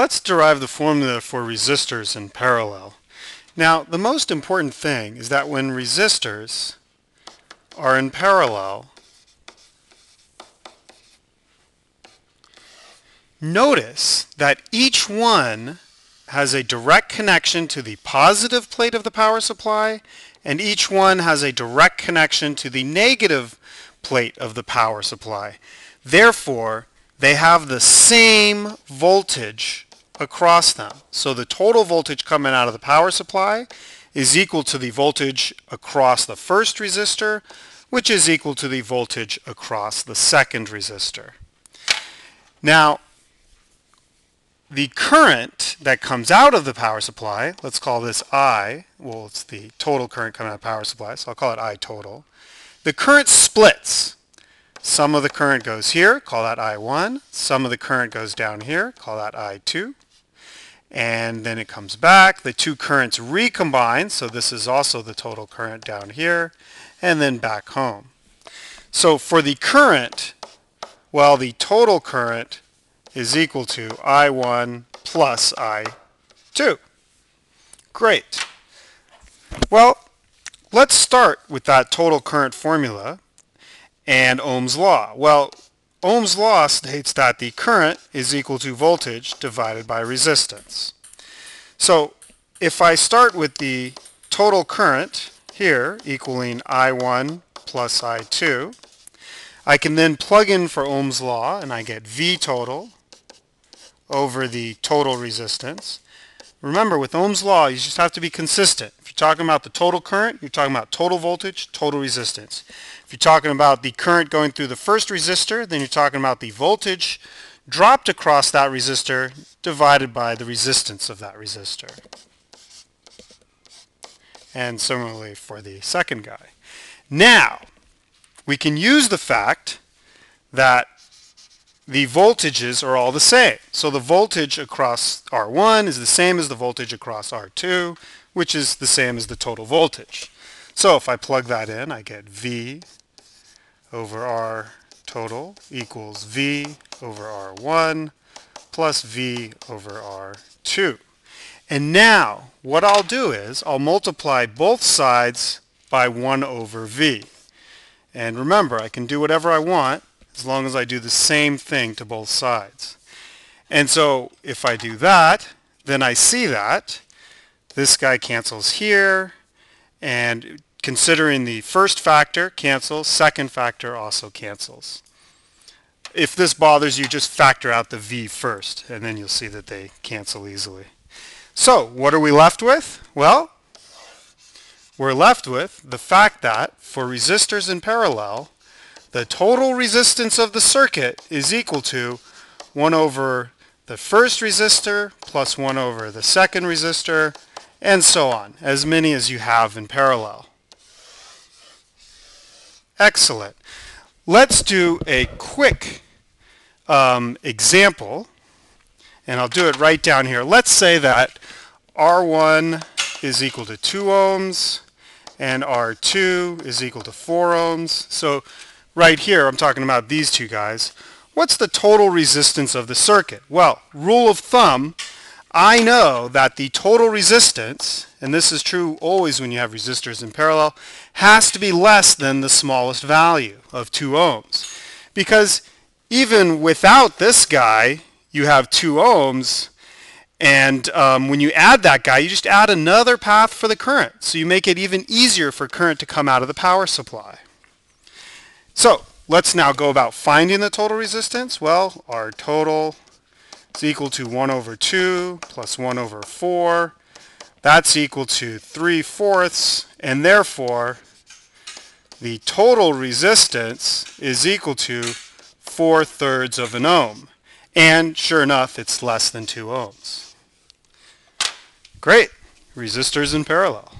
Let's derive the formula for resistors in parallel. Now, the most important thing is that when resistors are in parallel, notice that each one has a direct connection to the positive plate of the power supply and each one has a direct connection to the negative plate of the power supply. Therefore, they have the same voltage across them. So the total voltage coming out of the power supply is equal to the voltage across the first resistor, which is equal to the voltage across the second resistor. Now, the current that comes out of the power supply, let's call this I, well it's the total current coming out of power supply, so I'll call it I total. The current splits. Some of the current goes here, call that I1. Some of the current goes down here, call that I2. And then it comes back. The two currents recombine, so this is also the total current down here, and then back home. So for the current, well, the total current is equal to I1 plus I2. Great. Well, let's start with that total current formula and Ohm's law. Well, Ohm's law states that the current is equal to voltage divided by resistance. So if I start with the total current here equaling I1 plus I2, I can then plug in for Ohm's law and I get V total over the total resistance. Remember, with Ohm's law, you just have to be consistent. Talking about the total current, you're talking about total voltage, total resistance. If you're talking about the current going through the first resistor, then you're talking about the voltage dropped across that resistor divided by the resistance of that resistor. And similarly for the second guy. Now, we can use the fact that the voltages are all the same. So the voltage across R1 is the same as the voltage across R2, which is the same as the total voltage. So if I plug that in, I get V over R total equals V over R1 plus V over R2. And now what I'll do is I'll multiply both sides by 1 over V. And remember, I can do whatever I want as long as I do the same thing to both sides. And so if I do that, then I see that this guy cancels here, and considering the first factor cancels, second factor also cancels. If this bothers you, just factor out the v first, and then you'll see that they cancel easily. So what are we left with? Well, we're left with the fact that for resistors in parallel, the total resistance of the circuit is equal to 1 over the first resistor plus 1 over the second resistor and so on, as many as you have in parallel. Excellent. Let's do a quick um, example, and I'll do it right down here. Let's say that R1 is equal to 2 ohms and R2 is equal to 4 ohms. So right here, I'm talking about these two guys. What's the total resistance of the circuit? Well, rule of thumb, I know that the total resistance, and this is true always when you have resistors in parallel, has to be less than the smallest value of 2 ohms. Because even without this guy, you have 2 ohms, and um, when you add that guy, you just add another path for the current. So you make it even easier for current to come out of the power supply. So let's now go about finding the total resistance. Well, R total is equal to 1 over 2 plus 1 over 4. That's equal to 3 fourths, and therefore the total resistance is equal to 4 thirds of an ohm. And sure enough, it's less than 2 ohms. Great. Resistors in parallel.